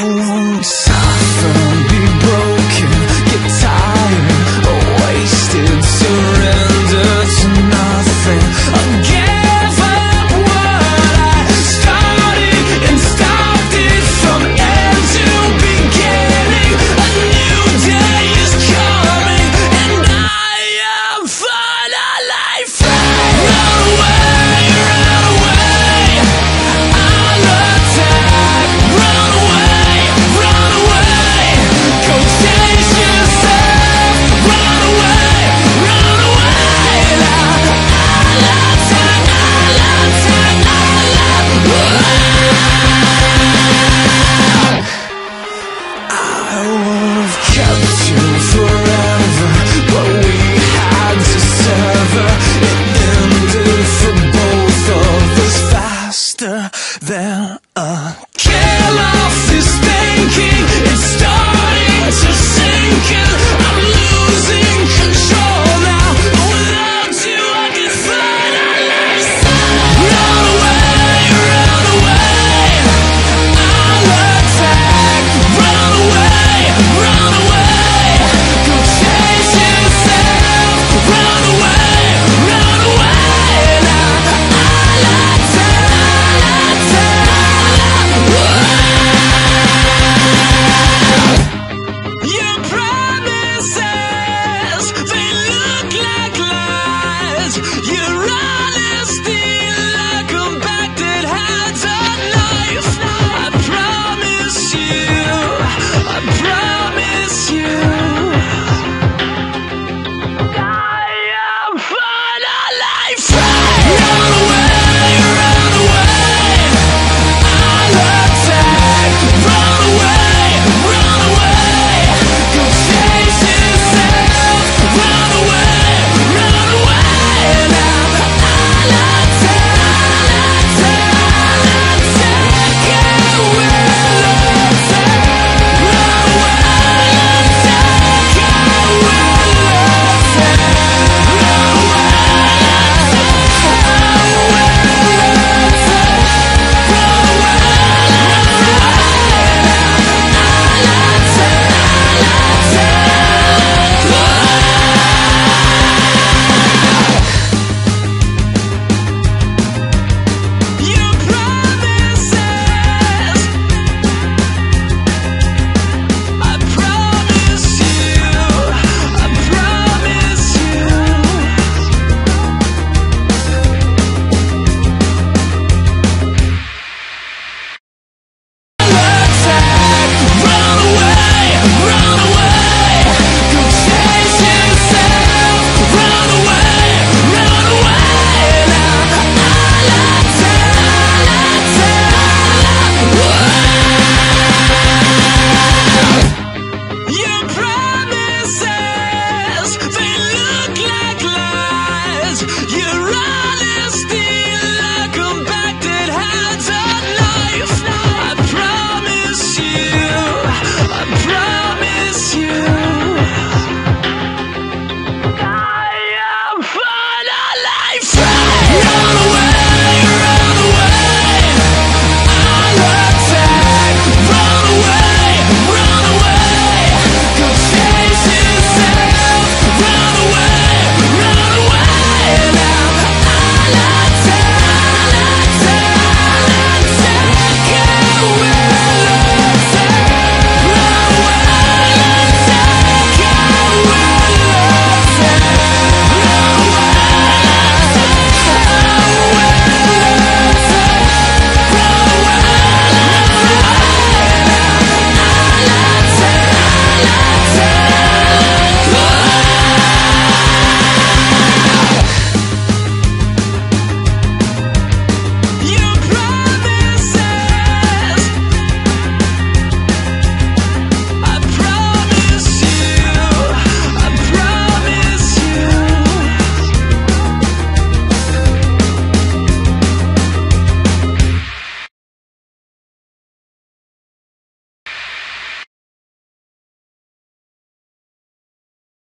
I want some.